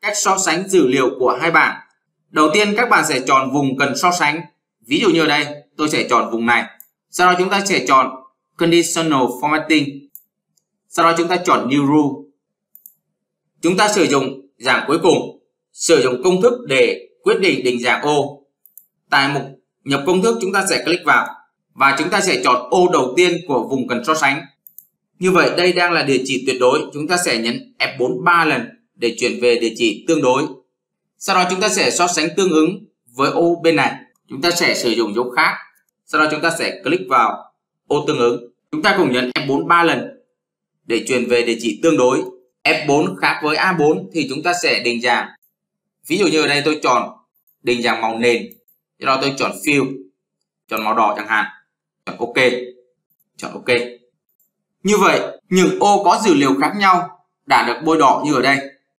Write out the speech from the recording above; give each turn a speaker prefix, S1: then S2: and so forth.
S1: cách so sánh dữ liệu của hai bảng. Đầu tiên các bạn sẽ chọn vùng cần so sánh. Ví dụ như ở đây tôi sẽ chọn vùng này. Sau đó chúng ta sẽ chọn Conditional Formatting. Sau đó chúng ta chọn New Rule. Chúng ta sử dụng dạng cuối cùng, sử dụng công thức để quyết định định dạng ô. Tại mục nhập công thức chúng ta sẽ click vào và chúng ta sẽ chọn ô đầu tiên của vùng cần so sánh. Như vậy đây đang là địa chỉ tuyệt đối, chúng ta sẽ nhấn F4 3 lần để chuyển về địa chỉ tương đối. Sau đó chúng ta sẽ so sánh tương ứng với ô bên này. Chúng ta sẽ sử dụng dấu khác. Sau đó chúng ta sẽ click vào ô tương ứng. Chúng ta cùng nhấn F4 3 lần để chuyển về địa chỉ tương đối. F4 khác với A4 thì chúng ta sẽ định dạng. Ví dụ như ở đây tôi chọn định dạng màu nền. Sau đó tôi chọn fill, chọn màu đỏ chẳng hạn. Chọn OK. Chọn OK. Như vậy, những ô có dữ liệu khác nhau đã được bôi đỏ như ở đây.